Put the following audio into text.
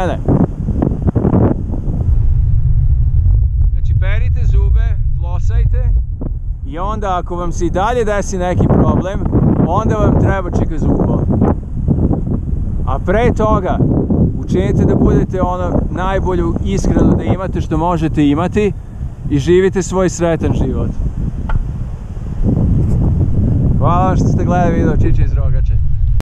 mene. Znači perite zube, flosajte. I onda ako vam se i dalje desi neki problem, onda vam treba čeka zubo. A pre toga, učinite da budete ono najbolju iskreno da imate što možete imati i živite svoj sretan život. Hvala vam što ste gledali video Čiče iz Rogače.